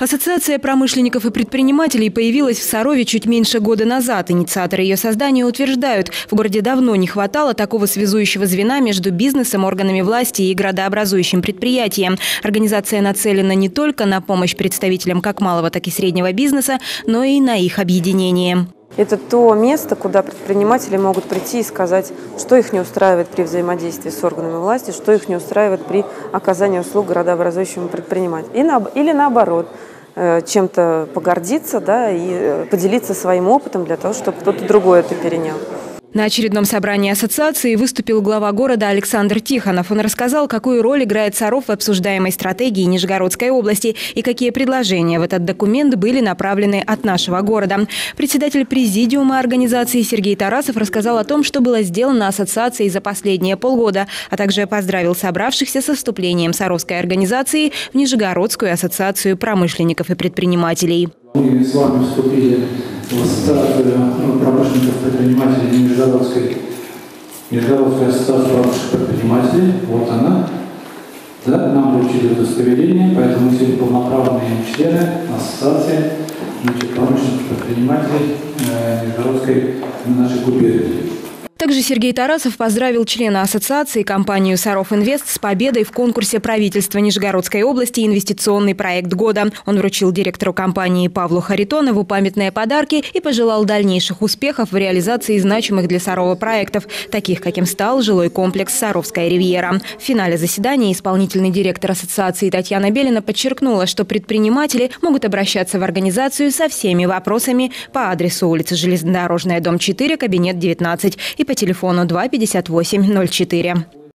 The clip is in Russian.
Ассоциация промышленников и предпринимателей появилась в Сарове чуть меньше года назад. Инициаторы ее создания утверждают, в городе давно не хватало такого связующего звена между бизнесом, органами власти и градообразующим предприятием. Организация нацелена не только на помощь представителям как малого, так и среднего бизнеса, но и на их объединение. Это то место, куда предприниматели могут прийти и сказать, что их не устраивает при взаимодействии с органами власти, что их не устраивает при оказании услуг городообразующему предпринимателю. Или наоборот – Э, чем-то погордиться да, и э, поделиться своим опытом для того, чтобы кто-то другой это перенял. На очередном собрании ассоциации выступил глава города Александр Тихонов. Он рассказал, какую роль играет Саров в обсуждаемой стратегии Нижегородской области и какие предложения в этот документ были направлены от нашего города. Председатель президиума организации Сергей Тарасов рассказал о том, что было сделано ассоциацией за последние полгода, а также поздравил собравшихся со вступлением Саровской организации в Нижегородскую ассоциацию промышленников и предпринимателей. Мы с вами вступили в ассоциацию ну, промышленников предпринимателей Нижегородской, Нижегородской ассоциации промышленных предпринимателей. Вот она. Да, нам получили удостоверение, поэтому мы сегодня полноправные члены ассоциации значит, промышленных предпринимателей э, Нижегородской нашей губернии. Также Сергей Тарасов поздравил члена ассоциации компанию «Саров Инвест» с победой в конкурсе правительства Нижегородской области «Инвестиционный проект года». Он вручил директору компании Павлу Харитонову памятные подарки и пожелал дальнейших успехов в реализации значимых для Сарова проектов, таких, каким стал жилой комплекс «Саровская ривьера». В финале заседания исполнительный директор ассоциации Татьяна Белина подчеркнула, что предприниматели могут обращаться в организацию со всеми вопросами по адресу улица Железнодорожная, дом 4, кабинет 19 и по телефону 258 04.